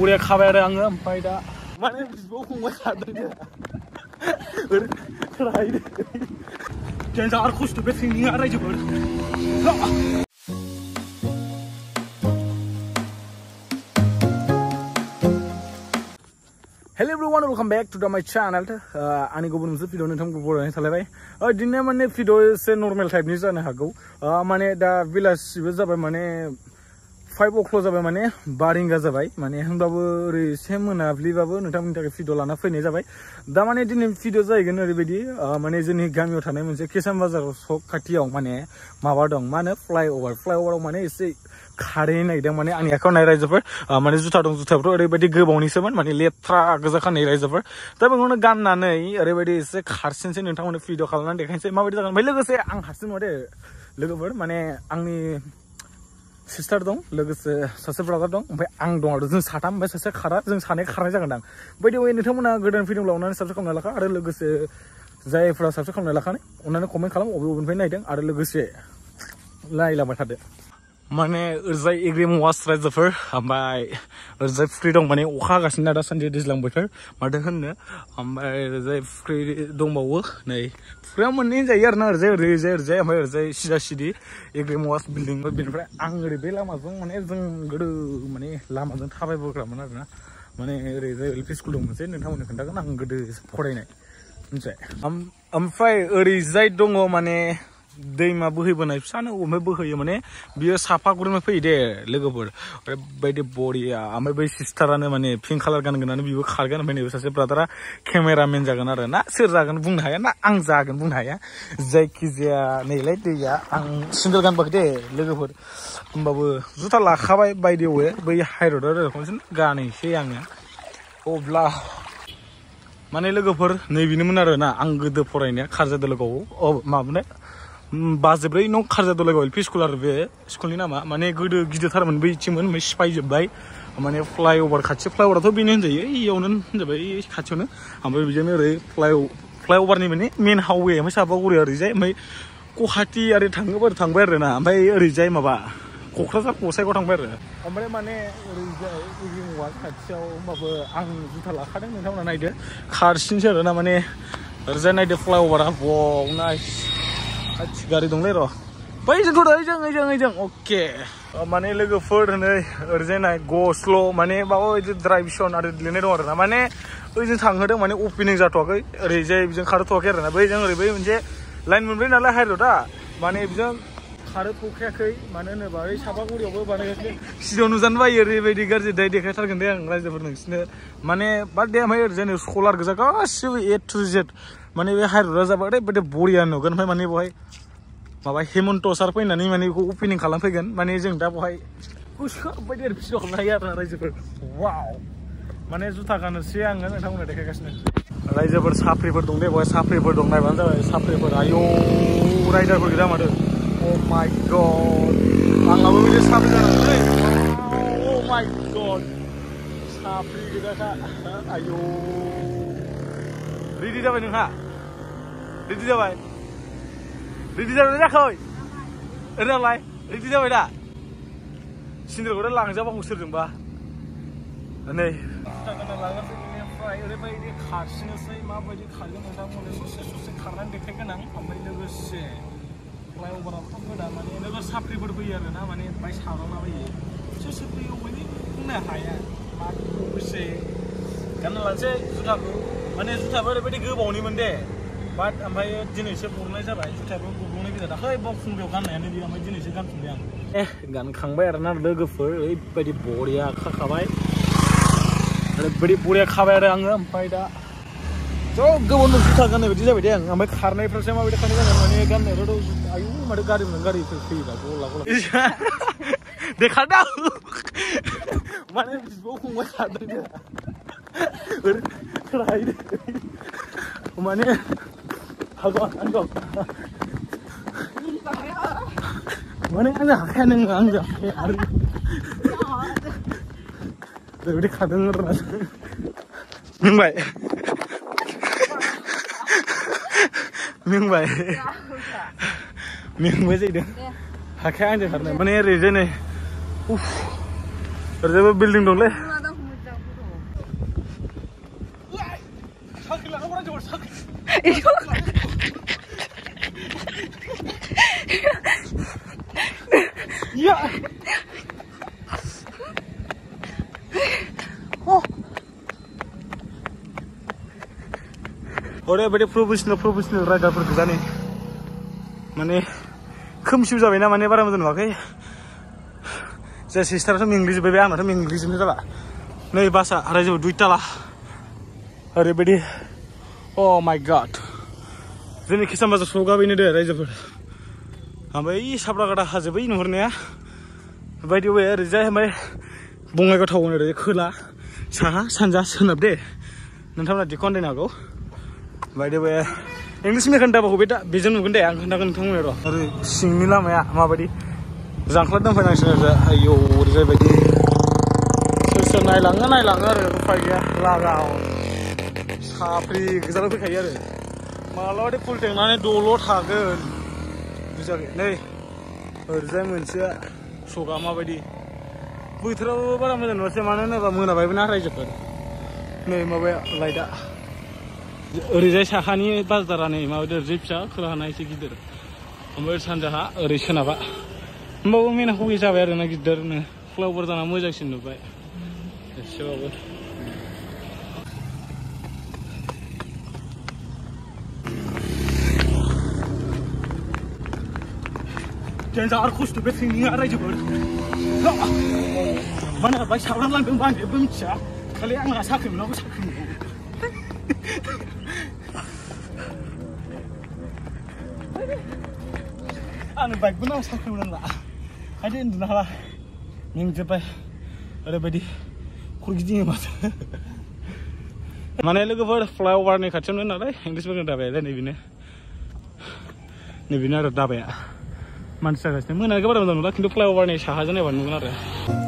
बरिया खाबाय आरो फंबाय खादों जोंहा आरो hello' everyone welcome back to the my channel आंनि गुबुन मोनसे भिडिअ नोंथांखौ बरायनाय थालायबाय। दिनै माने भिडिअ एसे नर्मेल माने दा बेलासिबो जाबाय माने फाइभ अक्लक जाबाय माने बा रिंगा जाबाय माने होनबाबो ओरै एसे मोनाब्लिबाबो नोंथांमोननि थाखाय भिडिअ लाना फैनाय जाबाय दा माने दिनै भिडिअ जाहैगोन ओरैबायदि माने जोंनि गामियाव थानाय मोनसे केसान बाजार सक खाथियाव माने माबा दं मा होनो फ्लाइअभार फ्लाइअभाराव माने एसे खारहैनो नागिरदों माने आंनि आखायाव नाय रायजोफोर माने जुथा दं जुथाफोर ओरैबायदि गोबावनिसोमोन माने लेथ्रा गोजा खानाय रायजोफोर दा बेखौनो गाननानै ओरैबायदि एसे खारसिनसै नोंथांमोननो भिडिअ खालामनानै देखायनोसै माबायदि जागोन ओमफ्राय लोगोसे आं हारसिं नङा दे लोगोफोर माने आंनि सिस्टार दं लोगोसे सासे ब्रादार दं ओमफ्राय आं दं आरो जों साथाम ओमफ्राय सासे खारा जों सानै खारनाय जागोन दां बायदि way नोंथांमोना गोदान भिडिअ लावनानै साबसक्राइब खालामना लाखा आरो लोगोसे जायफ्रा साबसक्राइब खालामना लाखानाय अननानै कमेन्ट खालाम बबे बबेनिफ्राय नायदों आरो लोगोसे नायलांबाय थादो माने ओरैजाय एग्रिम वास रायजोफोर ओमफ्राय ओरैजाय फुख्रि दं माने अखा हागासिनो दासान्दि दैज्लां बोथोर। माथो होननो? ओमफ्राय ओरैजाय फुख्रि दंबावो नै। फुख्रिया मोननै जायो आरोना ओरैजाय ओरैजाय ओरैजाय ओमफ्राय ओरैजाय सिदा सिदि एग्रिम वास बिल्डिं। बेनिफ्राय आं ओरै बे लामाजों माने जों गोदो माने लामाजों थाबायबोग्रामोन आरोना। माने ओरैजाय एल पि स्कुल दं मोनसे, नोंथांमोननो खोन्थागोन आं गोदो फरायनाय मिथिबाय? ओमफ्राय ओरैजाय दङ माने दैमा बोहैबोनाय फिसानो ओमफ्राय बोहैयो माने बियो साफागुरिनिफ्राय फैयो दे लोगोफोर। ओरैबायदि बरिया ओमफ्राय बै सिस्टारानो माने पिंक कालार गानगोन बिबो खारगोन ओमफ्राय नैबे सासे ब्रादारा केमेरामेन जागोन आरो ना। सोर जागोन बुंनो हाया ना आं जागोन बुंनो हाया। जायखिजाया नैलाय दैया आं सिंगोल गानबाखै दे लोगोफोर। होमबाबो जुथा लाखाबाय बायदि वे बै हाइरडआव खनसे गानैसै आङो। अब्ला माने लोगोफोर नैबेनोमोन आरो ना आं गोदो फरायनाया खारजा लोगोआव माबानो बाजिब्रै नं खारजा एल पि स्कुल आरो बे स्कुलनि नामा? माने गोदो गिदिरथारमोन बैथिंमोन ओमफ्राय सिफायजोब्बाय। माने फ्लाइअभार खाथि फ्लाइअभाराथ' बेनो होनजायो। इयावनो होनजाबाय खाथियावनो। ओमफ्राय बिदिनो ओरै फ्लाइ फ्लाइअभारनि माने मेन हाइवे ओमफ्राय सापागुरि ओरैजाय ओमफ्राय गुवाहाटि आरि थाङोबा थांबाय आरो ना ओमफ्राय ओरैजाय माबा क'क्राझार गसाइगाव थांबाय आरो। ओमफ्राय माने ओरैजाय इभिनिंआ खाथियाव होमबाबो आं जुथा लाखादों नोंथांमोना नायदो। खारसिनसै आरो ना माने। ओरैजाय नायदो फ्लाइअभारा। नाइस। गारि दंलै र' बै जोंथ' ओइजों ओइजों माने लोगोफोर नै ओरैजाय नाय गस्ल' माने माबा बायदि द्राइभिसन आरो लिरनाय दं आरो ना माने ओइजों थांहोदों माने अपेनिं जाथ'वाखै ओरैजाय बेजों खारथ'वाखै आरो ना बैजों ओरै बै मोनसे लाइन मोनब्रै नालाय हाइरडआ माने बेजों खारथ'खायाखै मानो होनोबा ओइ सापागुरियावबो बानायाखै सिगाङाव नुजानो बायो ओरैबायदि गाज्रि दाय देखायथारगोन दे आं रायजोफोर नोंसिनो माने बाद ओमफ्राय ओरैजाय सलार गोजा गासिबो ए टु जेड माने बे हाइरडआ जाबा ओरैबायदि बरिया नुगोन ओमफ्राय माने बेवहाय माबा हेमन्त सार फैनानै माने बेखौ अपेनिं खालामफैगोन। माने जों दा बेवहाय गोसोबायदि ओरै भिडिअ खालामनो हायो आरो रायजोफोर। वाव माने जुथा गानोसै आङो नोंथांमोना देखायगासिनो। रायजोफोर साफ्रिफोर दं दे बेवहाय साफ्रिफोर दं नायबानो जाबाय। साफ्रिफोर, आयौ, राइडारफोर गैया माथो। अ माइ गड आंहाबो बिदि साफ्रि जानांगौलै अ माइ गड साफ्रि गोजाखा आयौ। रेडि जाबाय नोंहा? रेडि जाबाय रेडि जाबाय जाखै ओरैनालाय रेडि जाबाय दा सिन्देलखौथ' लांजाबावो सोरजोंबा नै ओमफ्राय ओरैबायदि खारसिनोसै माबायदि खारगोन नोंथांमोननो ससे ससे खारनानै देखायगोन आं ओमफ्राय लोगोसे माने फैयो आरो ना माने साब्रांलाबायो सोर सोर फैयो माने बुंनो माने बाट ओमफ्राय दिनैसो बरनाय जाबाय। जुथायाबो गब्लंनाय गोजा दाख्लै बावखुंग्रियाव गाननायानो बेयो। ओमफ्य दिनैसो गानफिनबाय आं। ए गानखांबाय आरोना लोगोफोर। ओरैबायदि बरिया खाखाबाय। ओरैबायदि बरिया खाबाय आरो आङो। ओमफ्राय दा ज' गोबाव जुथा गाननाय बायदि जाबाय दे आं। ओमफ्राय खारनायफ्रासो माबायदि खारनाय जागोन माने गाननायाथ' आयु माथो गारि मोनगोन। गारि फैयोबा गला गला। देखारदों माने बिब' फंबाय खारदों माने 하고 앉아 뭐는 하냐 하는 거. 앉아 아름 우리 가든 거라 명발. 명발. 명발 지금 하게 앉아 가네. 뭐네? 레전에 우후. 레전에 빌딩 동네? 이거 मोजां ओरैबायदि प्रफेसनेल प्रफेसनेल राइडारफोर गोजानि माने खोमसिबो जाबायना माने बारा मोजां नुवाखै? जे सिस्टाराथ' मेंग्लिजोब्बाय बे आंनाथ' मेंग्लिजोबनो जाला। नै बासआ रायजोआव दुइटाला ओरैबायदि। अ माइ गड। जोंनि किसान बाज़ार सौगाबैनो दे रायजोफोर। ओमफ्राय साब्रागादा हाजो बै नुहुरनाया? बायदि वे ओरैजाय ओमफ्राय बङाइगाव टाउन ओरै खोला। साहा सानजा सोनाब दे। नोंथांमोना दिखौ हागौ बायदि वे इंलिस मेखान दाबाखौ बे दा बेजों नुगोन दे आं खोन्थागोन नोंथांमोन र' ओरै सिंनि लामाया माबायदि जांख्ला दोनफैनांसिगोन ओरैजा आयौ ओरैजाय बायदि सोर सोर नायलाङो नायलाङो आरो उफाय गैया लागाव साफ्रि गोजानाव फैखायो आरो मालाबादि फुल टेंनानै दल' थागोन बुजियाखै नै ओरैजाय मोनसेया सगा माबायदि बोथोराबो बारा मोजां नुवासै मानो होनोबा मोनाबायबो ना रायजोफोर नै माबाया लाइटआ ओरैजाय साखानि बाजारा नै माबादि ओरैजाय फिसा खोलाहाना एसे गिदिर ओमफ्राय सानजाहा ओरै सोनाबा होमबाबो मेना हगि जाबाय आरो ना गिदिरनो फ्लावर जाना मोजांसिन नुबाय एसेबाबो Jangan aku sudah berfingir aja ber. Mana baik sabaran lang bang bang bang cia. Kali ang rasa kem nak sakim. Anu baik benar sakim lang lah. Ada yang dah lah. Yang cepat. Ada badi. Kurgi mas. माने लोगोफोर फ्लाइअभारनि खाथियावनो नालाय इंलिसफोरनि दाबाया नैबेनो नैबेनो आरो दाबाया मानसि जागासिनो मोनाखै बारा मोजां नुला खिन्थु फ्लाइअभारनि साहाजों नायबा नुगोन आरो